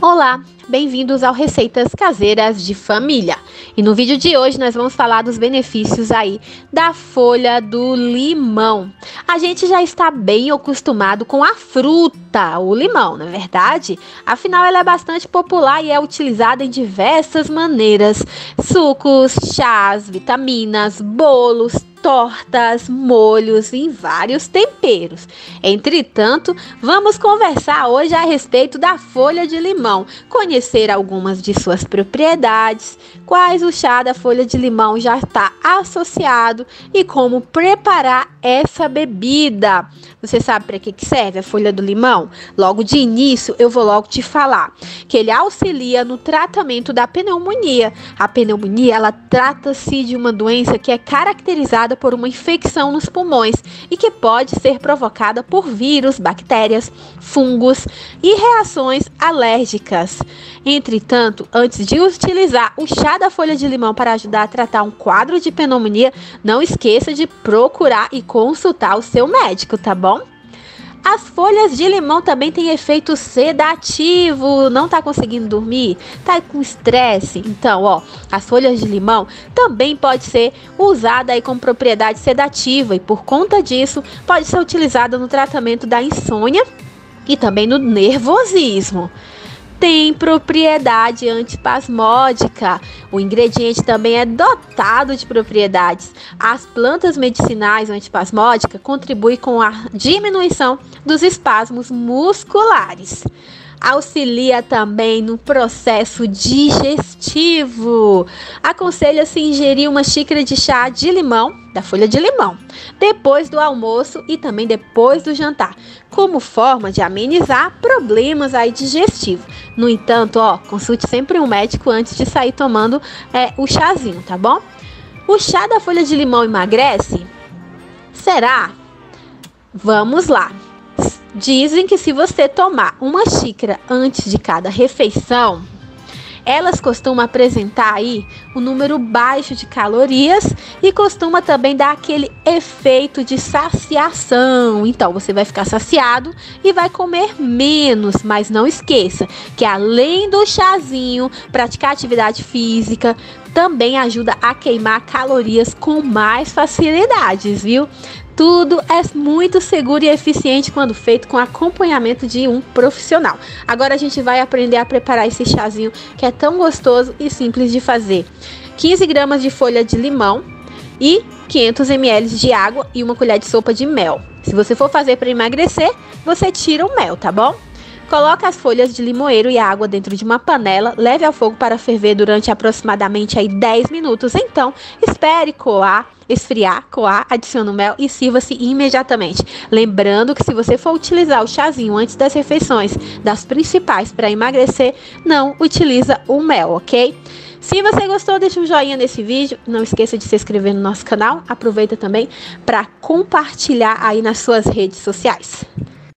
Olá, bem-vindos ao Receitas Caseiras de Família. E no vídeo de hoje nós vamos falar dos benefícios aí da folha do limão. A gente já está bem acostumado com a fruta, o limão, na é verdade? Afinal, ela é bastante popular e é utilizada em diversas maneiras: sucos, chás, vitaminas, bolos, tortas, molhos e vários temperos. Entretanto, vamos conversar hoje a respeito da folha de limão, conhecer algumas de suas propriedades, quais o chá da folha de limão já está associado e como preparar essa bebida. Você sabe para que serve a folha do limão? Logo de início, eu vou logo te falar que ele auxilia no tratamento da pneumonia. A pneumonia, ela trata-se de uma doença que é caracterizada por uma infecção nos pulmões e que pode ser provocada por vírus, bactérias, fungos e reações alérgicas. Entretanto, antes de utilizar o chá da folha de limão para ajudar a tratar um quadro de pneumonia, não esqueça de procurar e consultar o seu médico, tá bom? As folhas de limão também têm efeito sedativo. Não tá conseguindo dormir? Tá com estresse? Então, ó, as folhas de limão também pode ser usada aí com propriedade sedativa e por conta disso pode ser utilizada no tratamento da insônia e também no nervosismo tem propriedade antispasmódica. O ingrediente também é dotado de propriedades. As plantas medicinais antispasmódicas contribuem com a diminuição dos espasmos musculares auxilia também no processo digestivo. Aconselha-se ingerir uma xícara de chá de limão, da folha de limão, depois do almoço e também depois do jantar, como forma de amenizar problemas aí digestivos. No entanto, ó, consulte sempre um médico antes de sair tomando é, o chazinho, tá bom? O chá da folha de limão emagrece? Será? Vamos lá. Dizem que se você tomar uma xícara antes de cada refeição, elas costumam apresentar aí um número baixo de calorias e costuma também dar aquele efeito de saciação. Então você vai ficar saciado e vai comer menos, mas não esqueça que além do chazinho, praticar atividade física também ajuda a queimar calorias com mais facilidades, viu? Tudo é muito seguro e eficiente quando feito com acompanhamento de um profissional. Agora a gente vai aprender a preparar esse chazinho que é tão gostoso e simples de fazer. 15 gramas de folha de limão e 500 ml de água e uma colher de sopa de mel. Se você for fazer para emagrecer, você tira o mel, tá bom? Coloque as folhas de limoeiro e água dentro de uma panela, leve ao fogo para ferver durante aproximadamente aí 10 minutos. Então, espere coar, esfriar, coar, adicione o mel e sirva-se imediatamente. Lembrando que se você for utilizar o chazinho antes das refeições, das principais para emagrecer, não utiliza o mel, ok? Se você gostou, deixa um joinha nesse vídeo. Não esqueça de se inscrever no nosso canal. Aproveita também para compartilhar aí nas suas redes sociais.